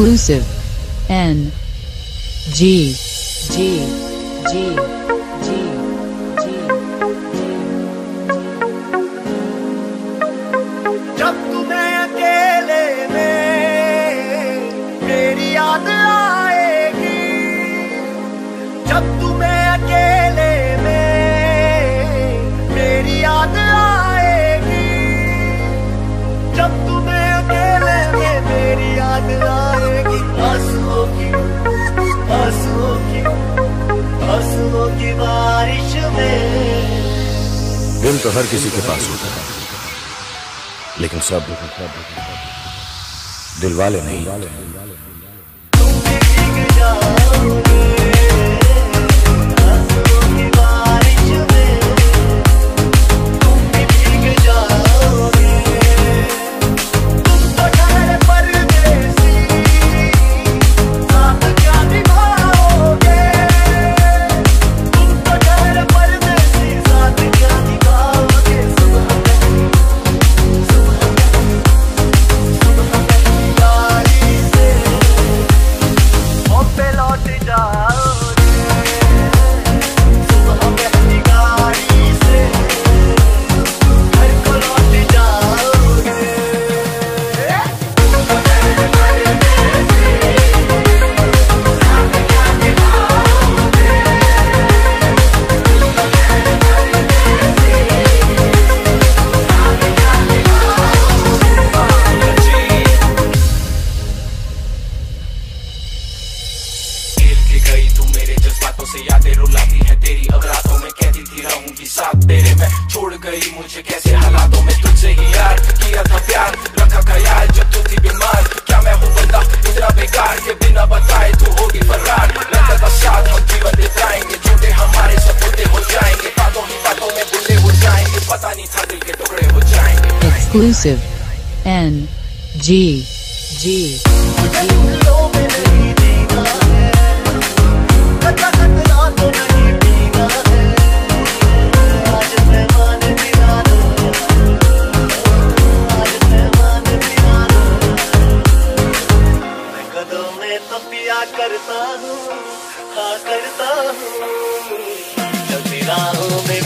Exclusive. N. G. G. G. G. याद आएगी जब तुम्हें तो हर किसी के पास होता है। लेकिन सब दिल वाले नहीं से यादें रुलाती है तेरी अब रातों में कहती थी रहूँगी साथ तेरे में छोड़ गई मुझे कैसे हालातों में तुझसे ही यार किया था प्यार, रखा ख्याल जब तू थी बीमार क्या मैं हूँ बंदा इतना बेकार के बिना बताए तू होगी फरार लगता था साथ, हम जीवन बिताएँगे छोटे हमारे सपने हो जाएँगे बातों ही बातों में बुल्ले हो जाएँगे पता नहीं था दिल के टुकड़े हो जाएँगे Exclusive. N. जी G. G. करता हूँ। राहों में